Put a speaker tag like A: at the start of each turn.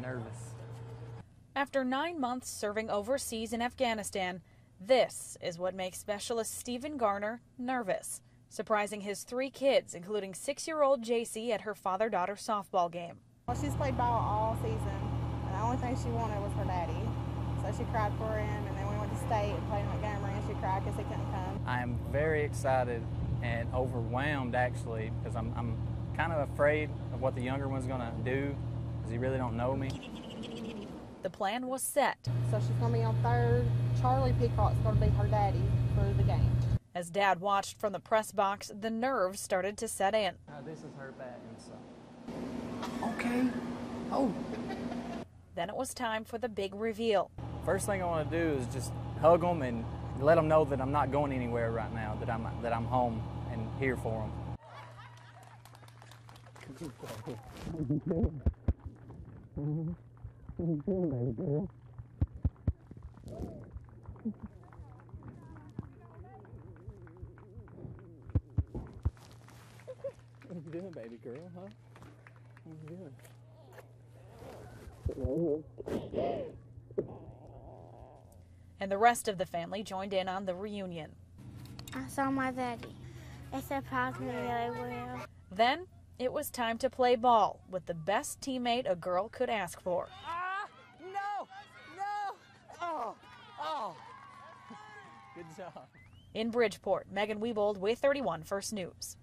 A: nervous.
B: After nine months serving overseas in Afghanistan, this is what makes specialist Steven Garner nervous, surprising his three kids, including six year old JC, at her father daughter softball game.
C: Well, she's played ball all season, and the only thing she wanted was her daddy. So she cried for him, and then we went to state and played in Montgomery, and she cried because he couldn't come.
A: I am very excited and overwhelmed actually because I'm, I'm kind of afraid of what the younger one's going to do because he really don't know me.
B: The plan was set.
C: So she's going to be on third. Charlie Peacock's going to be her daddy for the game.
B: As Dad watched from the press box, the nerves started to set in.
A: Uh, this is her batting, so. Okay. Oh.
B: Then it was time for the big reveal.
A: First thing I want to do is just hug them and let them know that I'm not going anywhere right now. That I'm that I'm home and here for them. What you doing, baby girl, huh? What you doing?
B: And the rest of the family joined in on the reunion.
D: I saw my daddy. It surprised me really well.
B: Then it was time to play ball with the best teammate a girl could ask for.
A: Ah! No! No! Oh! Oh! Good job.
B: In Bridgeport, Megan Wiebold, WAAY 31 First News.